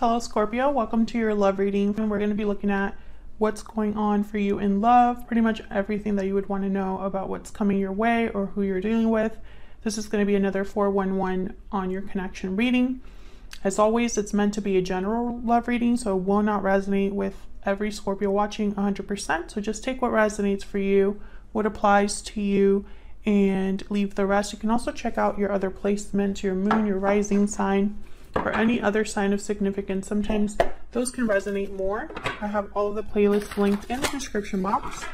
Hello, Scorpio. Welcome to your love reading. And we're going to be looking at what's going on for you in love, pretty much everything that you would want to know about what's coming your way or who you're dealing with. This is going to be another 411 on your connection reading. As always, it's meant to be a general love reading, so it will not resonate with every Scorpio watching 100%. So just take what resonates for you, what applies to you, and leave the rest. You can also check out your other placements, your moon, your rising sign or any other sign of significance. Sometimes those can resonate more. I have all of the playlists linked in the description box.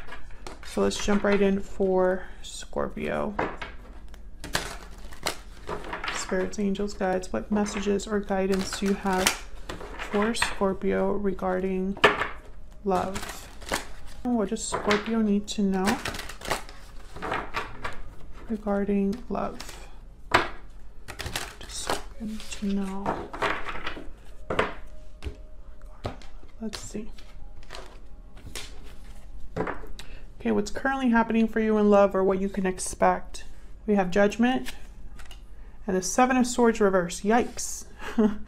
So let's jump right in for Scorpio. Spirits, angels, guides, what messages or guidance do you have for Scorpio regarding love? What does Scorpio need to know regarding love? To know. Let's see. Okay, what's currently happening for you in love or what you can expect. We have judgment and the seven of swords reverse. Yikes.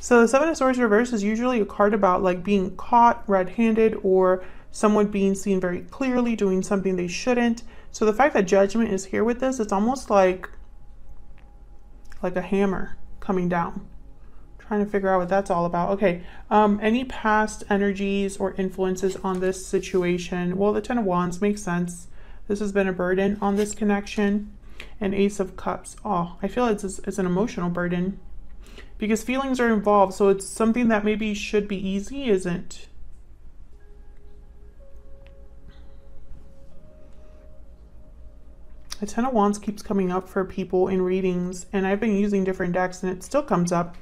so the seven of swords reverse is usually a card about like being caught red-handed or someone being seen very clearly doing something they shouldn't. So the fact that judgment is here with this, it's almost like like a hammer coming down. trying to figure out what that's all about. Okay, um, any past energies or influences on this situation? Well, the Ten of Wands makes sense. This has been a burden on this connection. And Ace of Cups. Oh, I feel it's, it's an emotional burden because feelings are involved. So it's something that maybe should be easy, isn't. The Ten of Wands keeps coming up for people in readings, and I've been using different decks, and it still comes up.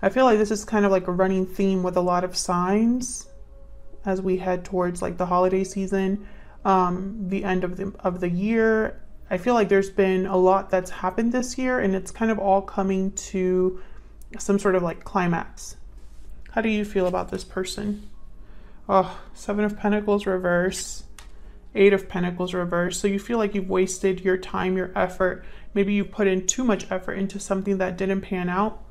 I feel like this is kind of like a running theme with a lot of signs as we head towards like the holiday season, um, the end of the of the year. I feel like there's been a lot that's happened this year, and it's kind of all coming to some sort of like climax. How do you feel about this person? Oh, Seven of Pentacles reverse. Eight of Pentacles reversed. So you feel like you've wasted your time, your effort. Maybe you put in too much effort into something that didn't pan out.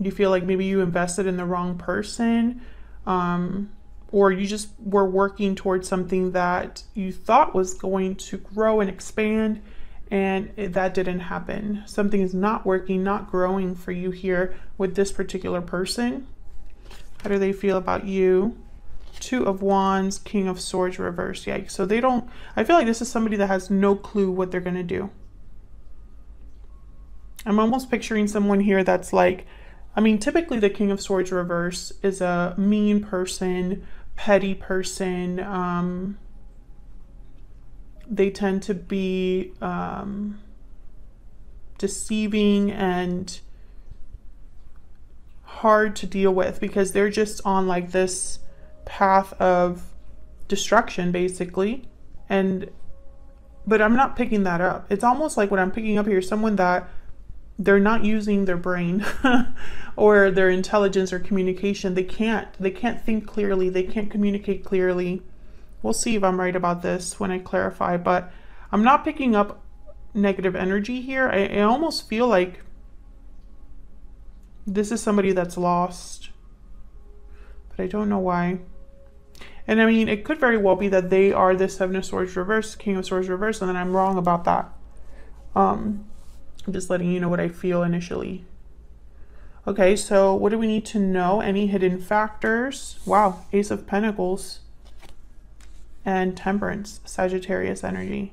You feel like maybe you invested in the wrong person. Um, or you just were working towards something that you thought was going to grow and expand and that didn't happen. Something is not working, not growing for you here with this particular person. How do they feel about you? Two of Wands, King of Swords reverse. Yikes. So they don't, I feel like this is somebody that has no clue what they're going to do. I'm almost picturing someone here that's like, I mean, typically the King of Swords reverse is a mean person, petty person. Um, they tend to be um, deceiving and hard to deal with because they're just on like this path of destruction basically. And but i'm not picking that up. It's almost like what i'm picking up here someone that they're not using their brain or their intelligence or communication. They can't they can't think clearly. They can't communicate clearly. We'll see if i'm right about this when i clarify but i'm not picking up negative energy here. I, I almost feel like this is somebody that's lost but i don't know why and I mean, it could very well be that they are the Seven of Swords reverse, King of Swords reverse, and then I'm wrong about that. Um, I'm just letting you know what I feel initially. Okay, so what do we need to know? Any hidden factors? Wow, Ace of Pentacles and Temperance, Sagittarius energy.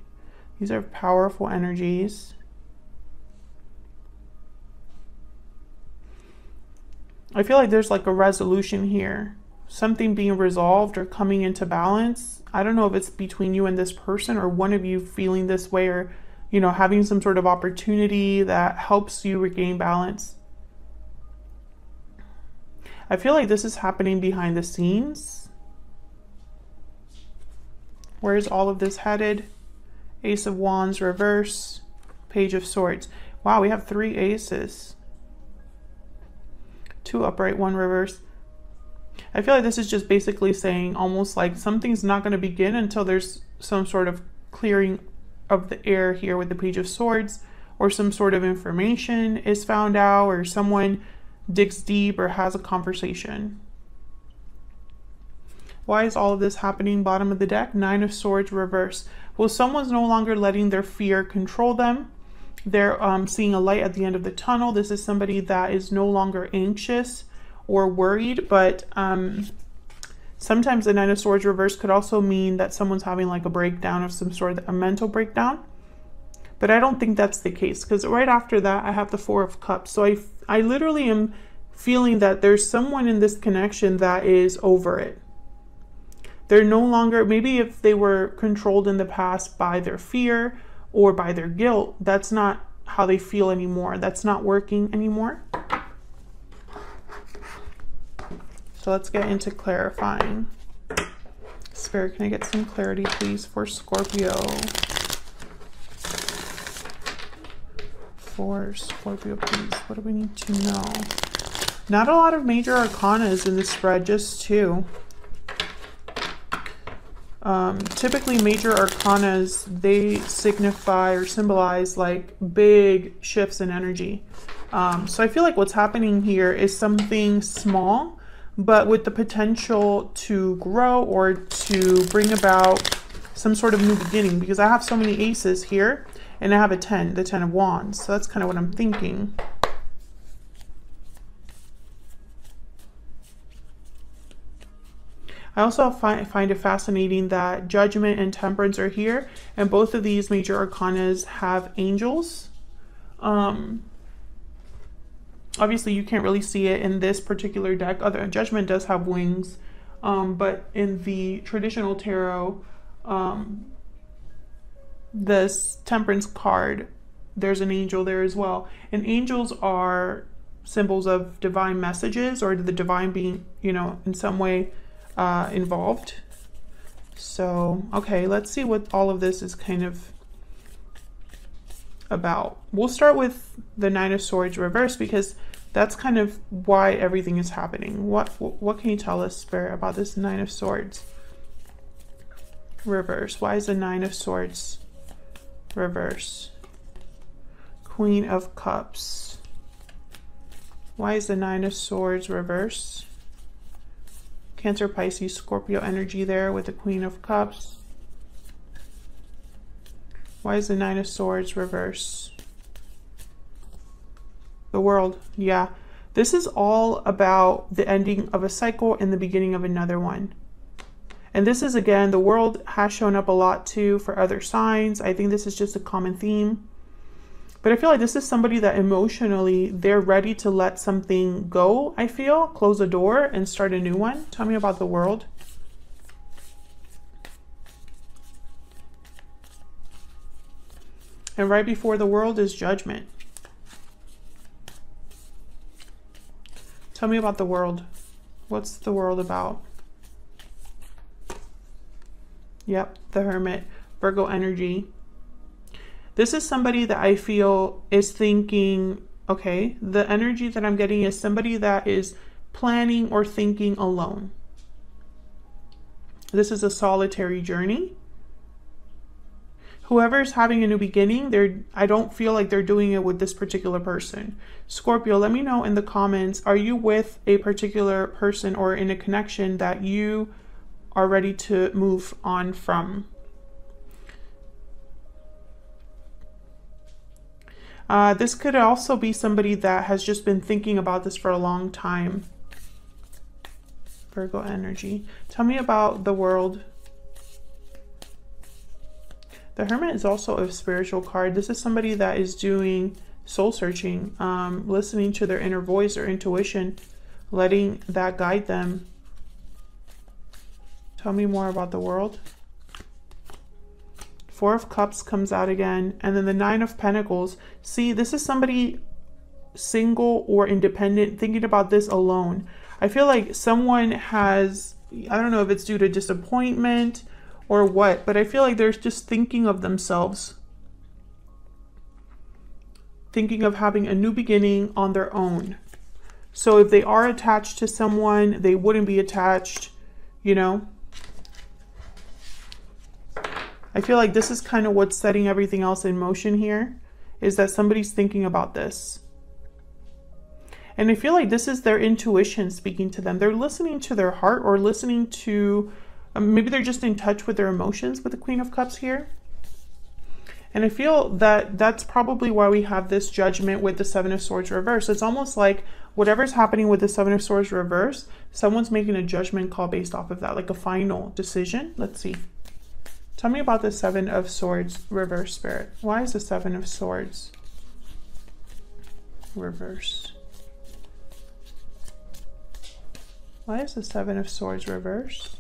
These are powerful energies. I feel like there's like a resolution here something being resolved or coming into balance. I don't know if it's between you and this person or one of you feeling this way or, you know, having some sort of opportunity that helps you regain balance. I feel like this is happening behind the scenes. Where is all of this headed? Ace of Wands reverse, Page of Swords. Wow, we have three aces. Two upright, one reverse. I feel like this is just basically saying almost like something's not going to begin until there's some sort of clearing of the air here with the Page of Swords or some sort of information is found out or someone digs deep or has a conversation. Why is all of this happening? Bottom of the deck, Nine of Swords reverse. Well, someone's no longer letting their fear control them. They're um, seeing a light at the end of the tunnel. This is somebody that is no longer anxious or worried, but um, sometimes the Nine of Swords reverse could also mean that someone's having like a breakdown of some sort, a mental breakdown. But I don't think that's the case because right after that, I have the Four of Cups. So I, I literally am feeling that there's someone in this connection that is over it. They're no longer, maybe if they were controlled in the past by their fear or by their guilt, that's not how they feel anymore. That's not working anymore. So let's get into clarifying. Spirit, can I get some clarity, please, for Scorpio? For Scorpio, please. What do we need to know? Not a lot of major arcanas in this spread, just two. Um, typically, major arcanas, they signify or symbolize like big shifts in energy. Um, so I feel like what's happening here is something small, but with the potential to grow or to bring about some sort of new beginning because I have so many aces here and I have a 10, the 10 of wands. So that's kind of what I'm thinking. I also find, find it fascinating that Judgment and Temperance are here, and both of these major arcanas have angels. Um, obviously, you can't really see it in this particular deck. Other Judgment does have wings, um, but in the traditional tarot, um, this Temperance card, there's an angel there as well. And angels are symbols of divine messages or the divine being, you know, in some way uh, involved. So, okay, let's see what all of this is kind of about. We'll start with the Nine of Swords reverse because that's kind of why everything is happening. What what can you tell us, Spirit, about this Nine of Swords reverse? Why is the Nine of Swords reverse? Queen of Cups. Why is the Nine of Swords reverse? Cancer, Pisces, Scorpio energy there with the Queen of Cups. Why is the Nine of Swords reverse? The world, yeah. This is all about the ending of a cycle and the beginning of another one. And this is, again, the world has shown up a lot too for other signs. I think this is just a common theme. But I feel like this is somebody that emotionally they're ready to let something go, I feel, close a door and start a new one. Tell me about the world. And right before the world is judgment. Tell me about the world. What's the world about? Yep, the Hermit, Virgo energy. This is somebody that I feel is thinking, okay, the energy that I'm getting is somebody that is planning or thinking alone. This is a solitary journey. Whoever's having a new beginning, they're I don't feel like they're doing it with this particular person. Scorpio, let me know in the comments, are you with a particular person or in a connection that you are ready to move on from? Uh, this could also be somebody that has just been thinking about this for a long time. Virgo energy. Tell me about the world. The Hermit is also a spiritual card. This is somebody that is doing soul searching, um, listening to their inner voice or intuition, letting that guide them. Tell me more about the world. Four of Cups comes out again. And then the Nine of Pentacles. See, this is somebody single or independent thinking about this alone. I feel like someone has, I don't know if it's due to disappointment or what, but I feel like they're just thinking of themselves. Thinking of having a new beginning on their own. So if they are attached to someone, they wouldn't be attached, you know, I feel like this is kind of what's setting everything else in motion here is that somebody's thinking about this. And I feel like this is their intuition speaking to them. They're listening to their heart or listening to, um, maybe they're just in touch with their emotions with the Queen of Cups here. And I feel that that's probably why we have this judgment with the Seven of Swords reverse. It's almost like whatever's happening with the Seven of Swords reverse, someone's making a judgment call based off of that, like a final decision. Let's see. Tell me about the Seven of Swords reverse spirit. Why is the Seven of Swords reverse? Why is the Seven of Swords reverse?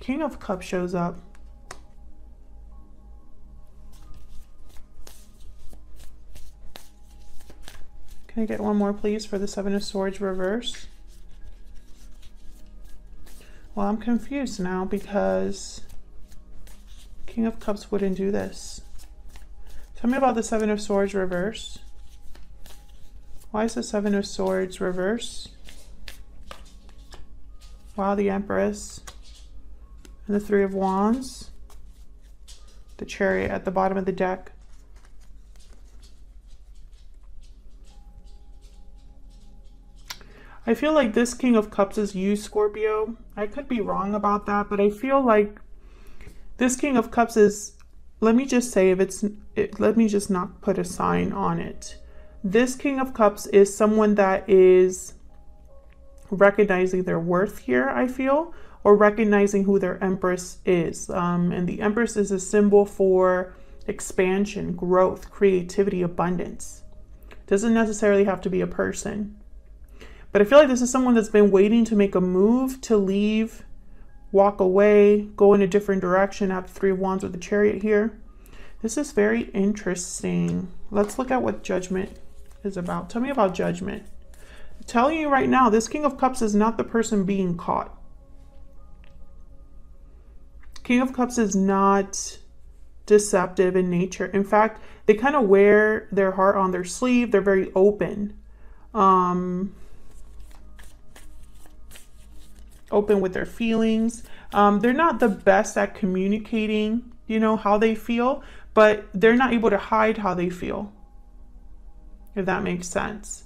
King of Cups shows up. Can I get one more, please, for the Seven of Swords reverse? Well, I'm confused now because King of Cups wouldn't do this. Tell me about the Seven of Swords reverse. Why is the Seven of Swords reverse? Wow, the Empress. And the Three of Wands. The Chariot at the bottom of the deck. I feel like this King of Cups is you, Scorpio. I could be wrong about that, but I feel like this King of Cups is, let me just say, if it's, it, let me just not put a sign on it. This King of Cups is someone that is recognizing their worth here, I feel, or recognizing who their Empress is. Um, and the Empress is a symbol for expansion, growth, creativity, abundance. Doesn't necessarily have to be a person. But I feel like this is someone that's been waiting to make a move to leave, walk away, go in a different direction. At the Three of Wands with the Chariot here. This is very interesting. Let's look at what Judgment is about. Tell me about Judgment. I'm telling you right now, this King of Cups is not the person being caught. King of Cups is not deceptive in nature. In fact, they kind of wear their heart on their sleeve. They're very open. Um, open with their feelings. Um, they're not the best at communicating, you know, how they feel, but they're not able to hide how they feel, if that makes sense.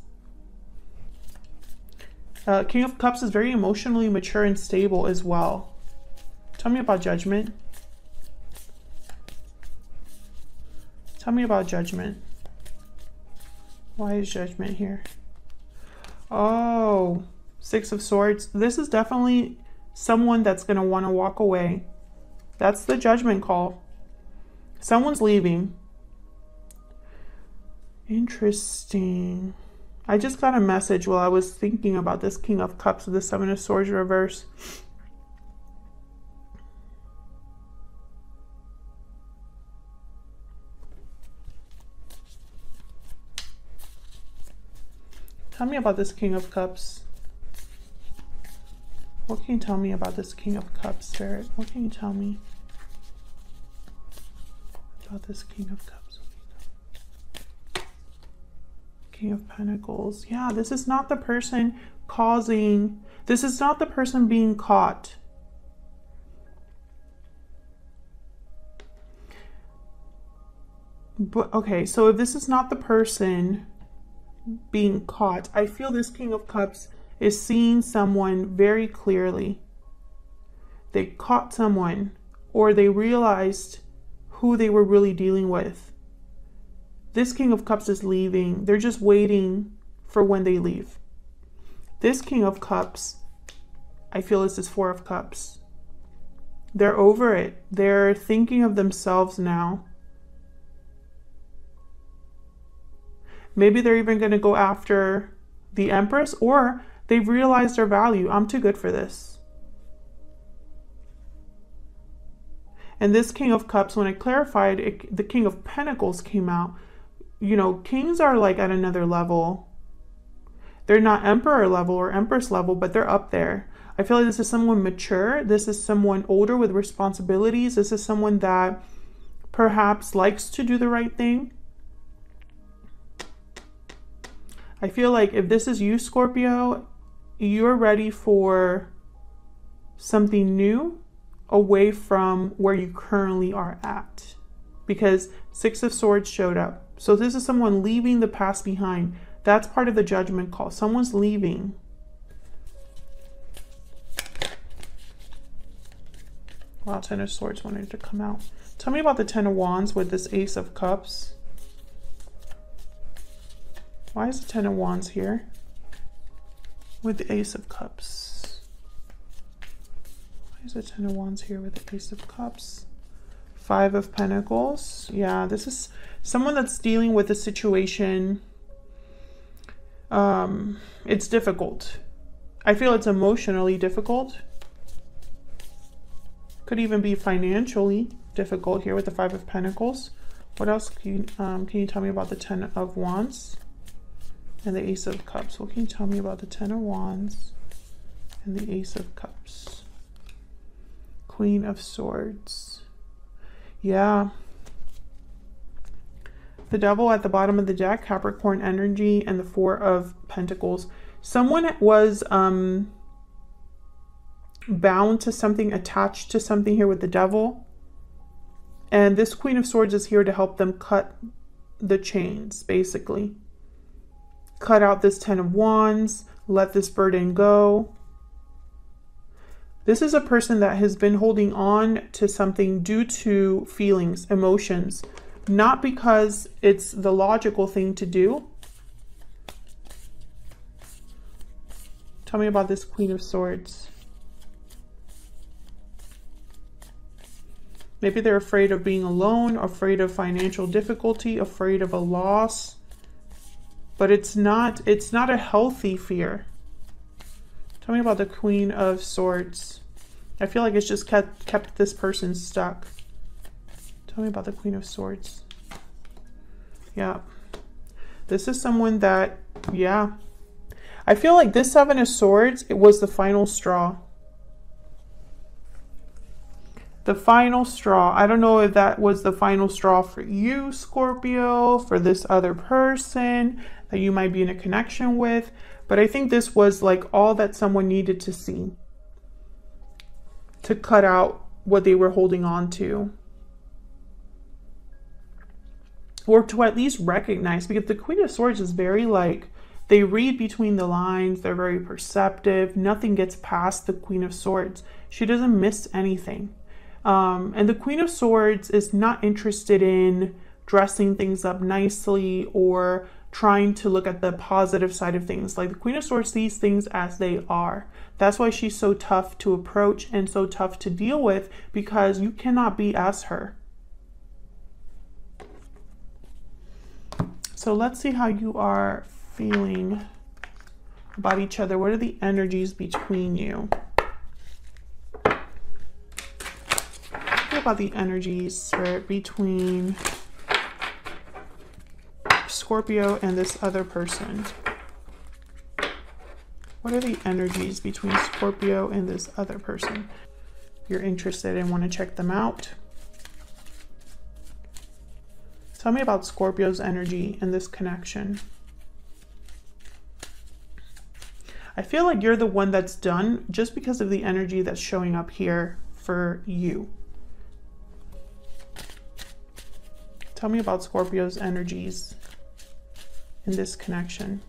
Uh, King of Cups is very emotionally mature and stable as well. Tell me about judgment. Tell me about judgment. Why is judgment here? Oh, Six of Swords. This is definitely someone that's going to want to walk away. That's the judgment call. Someone's leaving. Interesting. I just got a message while I was thinking about this King of Cups with the Seven of Swords reverse. Tell me about this King of Cups. What can you tell me about this King of Cups, Spirit? What can you tell me about this King of Cups? King of Pentacles. Yeah, this is not the person causing, this is not the person being caught. But okay, so if this is not the person being caught, I feel this King of Cups is seeing someone very clearly. They caught someone or they realized who they were really dealing with. This King of Cups is leaving. They're just waiting for when they leave. This King of Cups, I feel this is Four of Cups. They're over it. They're thinking of themselves now. Maybe they're even going to go after the Empress or They've realized their value. I'm too good for this. And this King of Cups, when I clarified, it, the King of Pentacles came out. You know, kings are like at another level. They're not emperor level or empress level, but they're up there. I feel like this is someone mature. This is someone older with responsibilities. This is someone that perhaps likes to do the right thing. I feel like if this is you, Scorpio, you're ready for something new away from where you currently are at because six of swords showed up so this is someone leaving the past behind That's part of the judgment call. Someone's leaving. Wow, Ten of Swords wanted to come out. Tell me about the Ten of Wands with this Ace of Cups. Why is the Ten of Wands here? With the Ace of Cups. Why is the Ten of Wands here with the Ace of Cups? Five of Pentacles. Yeah, this is someone that's dealing with a situation um, it's difficult. I feel it's emotionally difficult. Could even be financially difficult here with the Five of Pentacles. What else can you, um, can you tell me about the Ten of Wands and the Ace of Cups? What can you tell me about the Ten of Wands and the Ace of Cups? Queen of Swords. Yeah, the devil at the bottom of the deck, Capricorn energy, and the four of pentacles. Someone was um, bound to something, attached to something here with the devil. And this queen of swords is here to help them cut the chains, basically. Cut out this ten of wands, let this burden go. This is a person that has been holding on to something due to feelings, emotions, not because it's the logical thing to do. Tell me about this Queen of Swords. Maybe they're afraid of being alone, afraid of financial difficulty, afraid of a loss. But it's not it's not a healthy fear. Tell me about the Queen of Swords. I feel like it's just kept kept this person stuck. Tell me about the Queen of Swords. Yeah. This is someone that, yeah. I feel like this Seven of Swords, it was the final straw. The final straw. I don't know if that was the final straw for you, Scorpio, for this other person that you might be in a connection with. But I think this was like all that someone needed to see to cut out what they were holding on to or to at least recognize because the Queen of Swords is very like they read between the lines, they're very perceptive, nothing gets past the Queen of Swords. She doesn't miss anything. Um, and the Queen of Swords is not interested in dressing things up nicely or trying to look at the positive side of things. Like the Queen of Swords sees things as they are. That's why she's so tough to approach and so tough to deal with because you cannot be as her. So let's see how you are feeling about each other. What are the energies between you? About the energies between Scorpio and this other person? What are the energies between Scorpio and this other person? You're interested and want to check them out. Tell me about Scorpio's energy in this connection. I feel like you're the one that's done just because of the energy that's showing up here for you. Tell me about Scorpio's energies in this connection.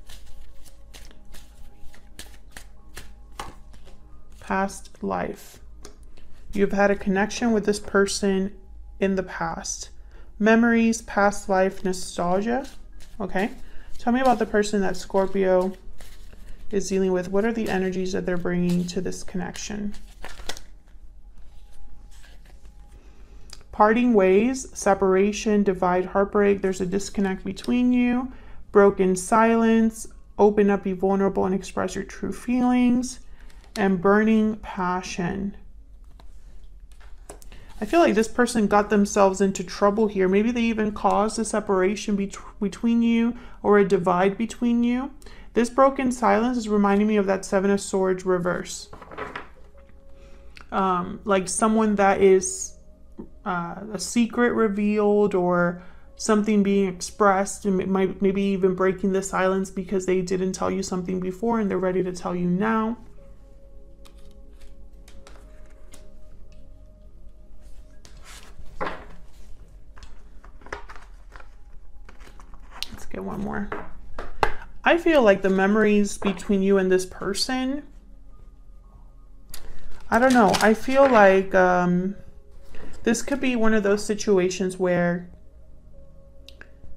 Past life. You've had a connection with this person in the past. Memories, past life, nostalgia. Okay. Tell me about the person that Scorpio is dealing with. What are the energies that they're bringing to this connection? Parting ways, separation, divide, heartbreak. There's a disconnect between you. Broken silence. Open up, be vulnerable, and express your true feelings. And burning passion. I feel like this person got themselves into trouble here. Maybe they even caused a separation be between you or a divide between you. This broken silence is reminding me of that Seven of Swords reverse. Um, like someone that is uh, a secret revealed or something being expressed and might, maybe even breaking the silence because they didn't tell you something before and they're ready to tell you now. Let's get one more. I feel like the memories between you and this person, I don't know. I feel like um, this could be one of those situations where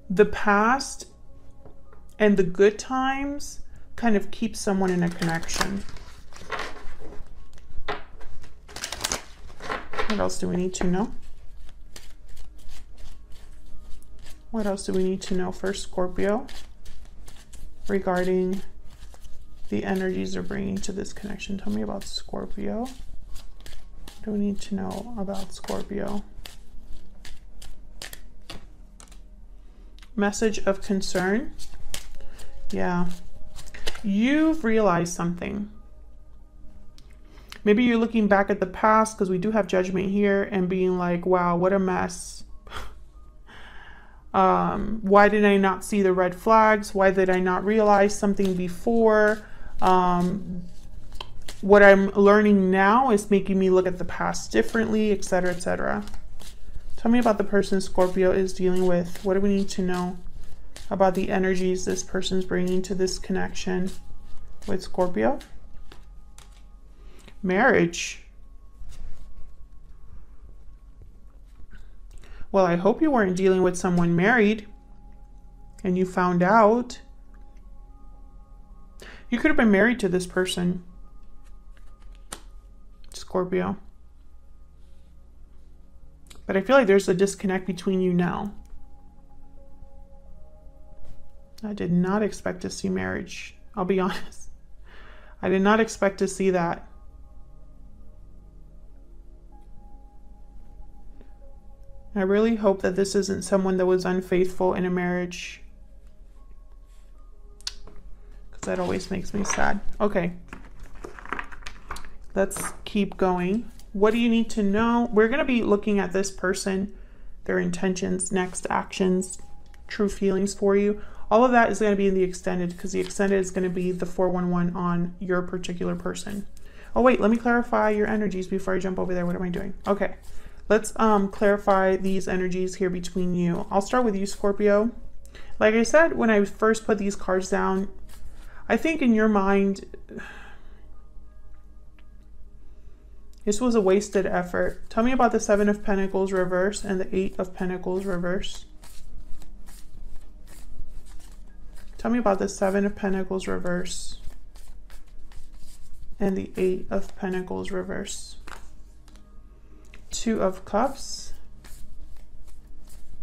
the past and the good times kind of keep someone in a connection. What else do we need to know? What else do we need to know for Scorpio regarding the energies they're bringing to this connection? Tell me about Scorpio. Do we need to know about Scorpio? Message of concern. Yeah. You've realized something. Maybe you're looking back at the past because we do have judgment here and being like, wow, what a mess. um, why did I not see the red flags? Why did I not realize something before? Um, what I'm learning now is making me look at the past differently, etc., etc. Tell me about the person Scorpio is dealing with. What do we need to know about the energies this person's bringing to this connection with Scorpio? Marriage. Well, I hope you weren't dealing with someone married and you found out. You could have been married to this person, Scorpio. But I feel like there's a disconnect between you now. I did not expect to see marriage. I'll be honest. I did not expect to see that. I really hope that this isn't someone that was unfaithful in a marriage. Because that always makes me sad. Okay. Let's keep going what do you need to know? We're going to be looking at this person, their intentions, next actions, true feelings for you. All of that is going to be in the extended because the extended is going to be the 411 on your particular person. Oh, wait, let me clarify your energies before I jump over there. What am I doing? Okay, let's um, clarify these energies here between you. I'll start with you, Scorpio. Like I said, when I first put these cards down, I think in your mind, This was a wasted effort. Tell me about the Seven of Pentacles reverse and the Eight of Pentacles reverse. Tell me about the Seven of Pentacles reverse and the Eight of Pentacles reverse. Two of Cups.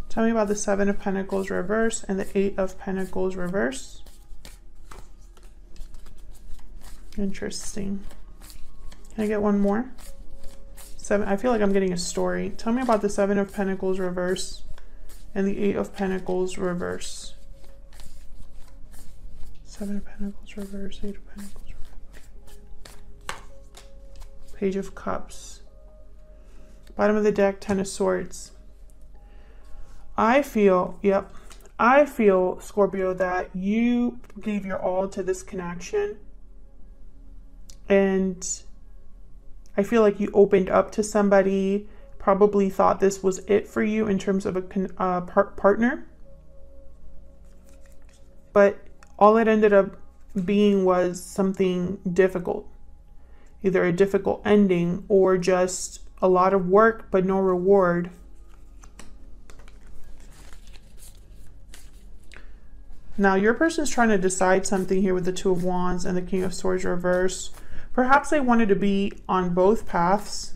Tell me about the Seven of Pentacles reverse and the Eight of Pentacles reverse. Interesting. Can I get one more? Seven, I feel like I'm getting a story. Tell me about the Seven of Pentacles reverse and the Eight of Pentacles reverse. Seven of Pentacles reverse, Eight of Pentacles reverse. Page of Cups. Bottom of the deck, Ten of Swords. I feel, yep, I feel, Scorpio, that you gave your all to this connection and I feel like you opened up to somebody, probably thought this was it for you in terms of a uh, par partner. But all it ended up being was something difficult. Either a difficult ending or just a lot of work but no reward. Now, your person is trying to decide something here with the Two of Wands and the King of Swords reverse. Perhaps they wanted to be on both paths.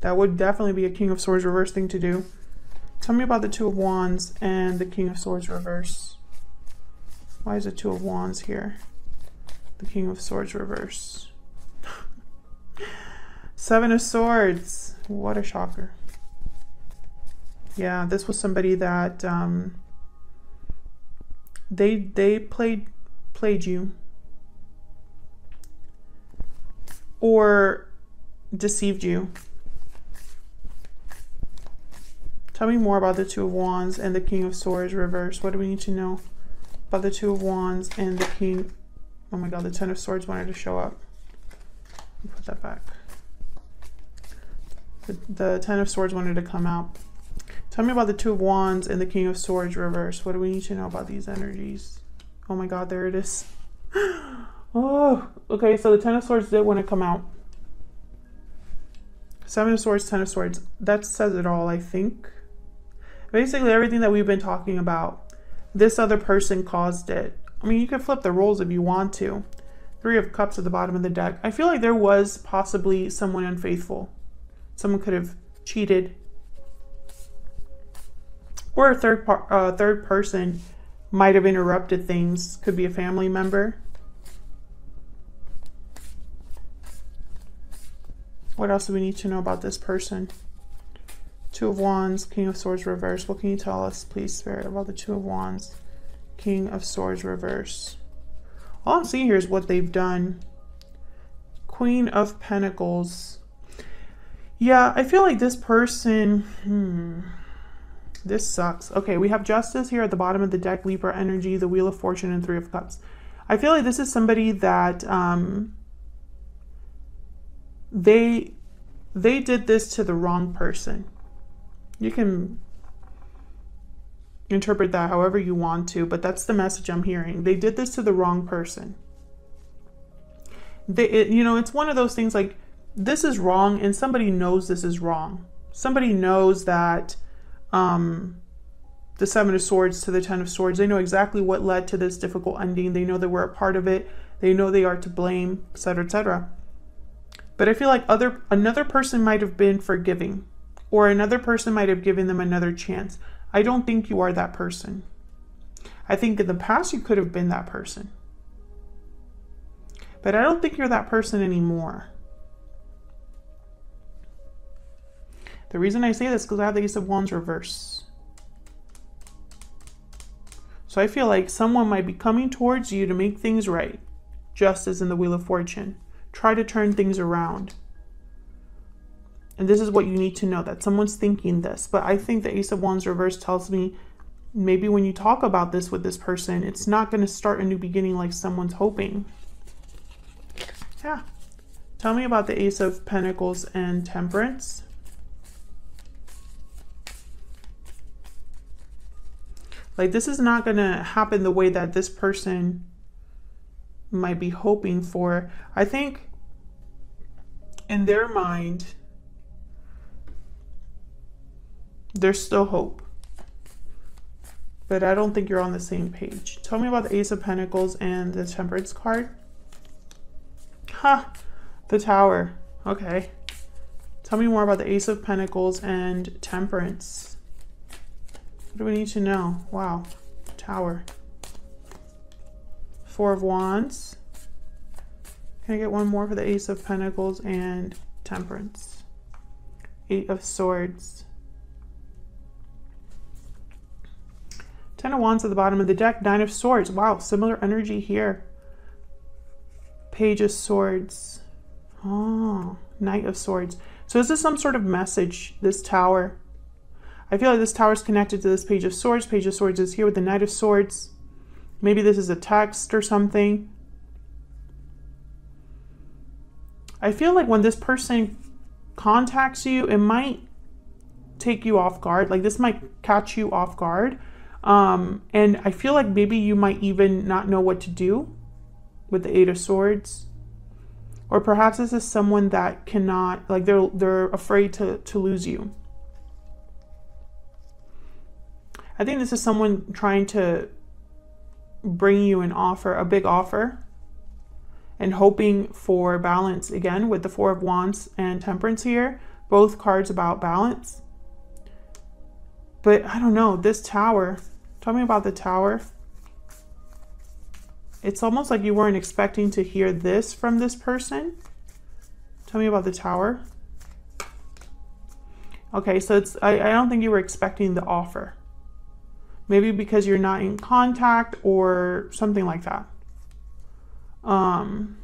That would definitely be a King of Swords reverse thing to do. Tell me about the Two of Wands and the King of Swords reverse. Why is the Two of Wands here? The King of Swords reverse. Seven of Swords. What a shocker. Yeah, this was somebody that um, they they played played you or deceived you? Tell me more about the Two of Wands and the King of Swords reverse. What do we need to know about the Two of Wands and the King? Oh my God, the Ten of Swords wanted to show up. Put that back. The, the Ten of Swords wanted to come out. Tell me about the Two of Wands and the King of Swords reverse. What do we need to know about these energies? Oh my god, there it is. Oh oh, okay, so the Ten of Swords did want to come out. Seven of Swords, Ten of Swords. That says it all, I think. Basically, everything that we've been talking about, this other person caused it. I mean, you can flip the roles if you want to. Three of Cups at the bottom of the deck. I feel like there was possibly someone unfaithful. Someone could have cheated. Or a third, par- uh, third person might have interrupted things. Could be a family member. What else do we need to know about this person? Two of Wands, King of Swords reverse. What can you tell us, please, Spirit, about the Two of Wands, King of Swords reverse? All I'm seeing here is what they've done. Queen of Pentacles. Yeah, I feel like this person, hmm, this sucks. Okay, we have Justice here at the bottom of the deck, Libra energy, the Wheel of Fortune, and Three of Cups. I feel like this is somebody that um, they they did this to the wrong person. You can interpret that however you want to, but that's the message I'm hearing. They did this to the wrong person. They, it, you know, it's one of those things like this is wrong, and somebody knows this is wrong. Somebody knows that um, the Seven of Swords to the Ten of Swords. They know exactly what led to this difficult ending. They know they were a part of it. They know they are to blame, etc., etc. But I feel like other another person might have been forgiving, or another person might have given them another chance. I don't think you are that person. I think in the past you could have been that person. But I don't think you're that person anymore. The reason I say this is because I have the Ace of Wands reverse. So I feel like someone might be coming towards you to make things right, just as in the Wheel of Fortune. Try to turn things around. And this is what you need to know that someone's thinking this. But I think the Ace of Wands reverse tells me maybe when you talk about this with this person, it's not going to start a new beginning like someone's hoping. Yeah. Tell me about the Ace of Pentacles and Temperance. Like, this is not going to happen the way that this person might be hoping for. I think in their mind, there's still hope. But I don't think you're on the same page. Tell me about the Ace of Pentacles and the Temperance card. Ha! Huh, the Tower. Okay. Tell me more about the Ace of Pentacles and Temperance. What do we need to know? Wow. Tower. Four of Wands. Can I get one more for the Ace of Pentacles and Temperance? Eight of Swords. Ten of Wands at the bottom of the deck. Nine of Swords. Wow, similar energy here. Page of Swords. Oh, Knight of Swords. So is this some sort of message, this tower? I feel like this tower is connected to this Page of Swords. Page of Swords is here with the Knight of Swords. Maybe this is a text or something. I feel like when this person contacts you, it might take you off guard. Like this might catch you off guard. Um, and I feel like maybe you might even not know what to do with the Eight of Swords. Or perhaps this is someone that cannot, like they're they're afraid to, to lose you. I think this is someone trying to bring you an offer, a big offer, and hoping for balance again with the Four of Wands and Temperance here. Both cards about balance. But I don't know, this tower, Tell me about the tower. It's almost like you weren't expecting to hear this from this person. Tell me about the tower. Okay, so it's I, I don't think you were expecting the offer. Maybe because you're not in contact or something like that. Um,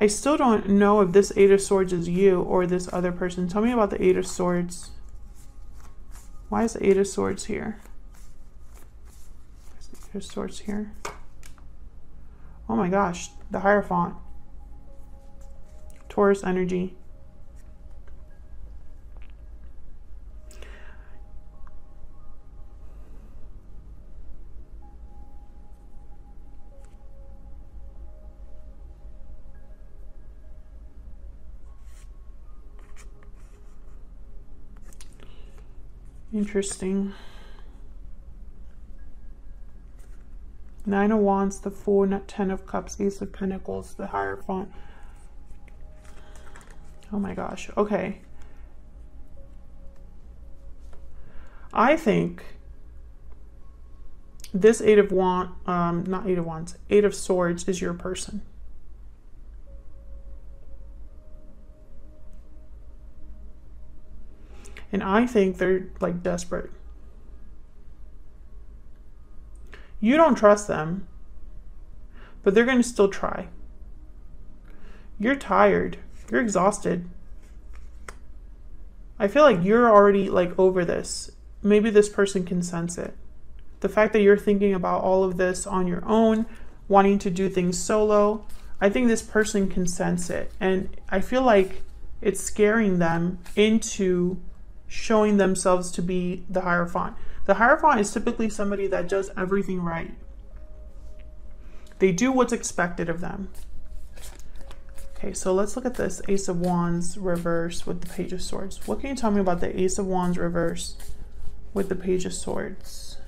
I still don't know if this Eight of Swords is you or this other person. Tell me about the Eight of Swords. Why is the Eight of Swords here? Eight of Swords here. Oh my gosh, the Hierophant. Taurus energy. Interesting. Nine of Wands, the Fool, Ten of Cups, Ace of Pentacles, the Hierophant. Oh my gosh. Okay. I think this Eight of Wands, um, not Eight of Wands, Eight of Swords is your person. And I think they're like desperate. You don't trust them, but they're going to still try. You're tired. You're exhausted. I feel like you're already like over this. Maybe this person can sense it. The fact that you're thinking about all of this on your own, wanting to do things solo, I think this person can sense it. And I feel like it's scaring them into showing themselves to be the Hierophant. The Hierophant is typically somebody that does everything right. They do what's expected of them. Okay, so let's look at this Ace of Wands reverse with the Page of Swords. What can you tell me about the Ace of Wands reverse with the Page of Swords?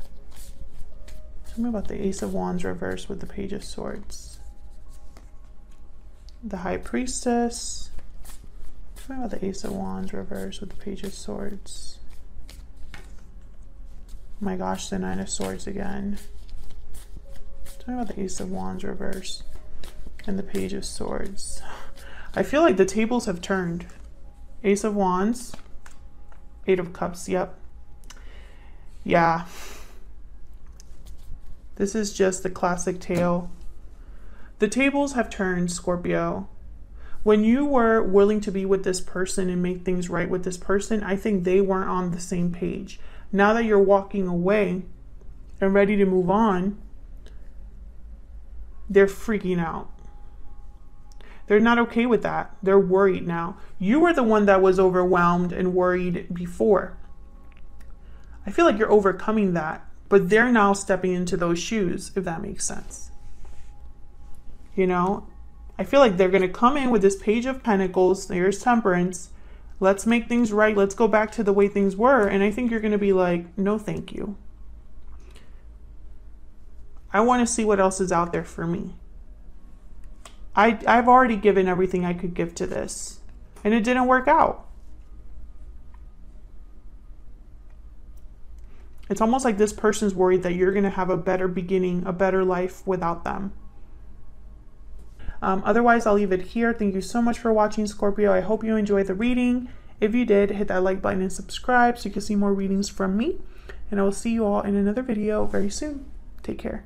Tell me about the Ace of Wands reverse with the Page of Swords. The High Priestess. Me about the Ace of Wands reverse with the Page of Swords. Oh my gosh, the Nine of Swords again. Talking about the Ace of Wands reverse and the Page of Swords. I feel like the tables have turned. Ace of Wands, Eight of Cups, yep. Yeah. This is just the classic tale. The tables have turned, Scorpio when you were willing to be with this person and make things right with this person, I think they weren't on the same page. Now that you're walking away and ready to move on, they're freaking out. They're not okay with that. They're worried now. You were the one that was overwhelmed and worried before. I feel like you're overcoming that, but they're now stepping into those shoes, if that makes sense. You know, I feel like they're going to come in with this page of pentacles. There's temperance. Let's make things right. Let's go back to the way things were. And I think you're going to be like, no, thank you. I want to see what else is out there for me. I, I've already given everything I could give to this, and it didn't work out. It's almost like this person's worried that you're going to have a better beginning, a better life without them. Um, otherwise, I'll leave it here. Thank you so much for watching, Scorpio. I hope you enjoyed the reading. If you did, hit that like button and subscribe so you can see more readings from me. And I will see you all in another video very soon. Take care.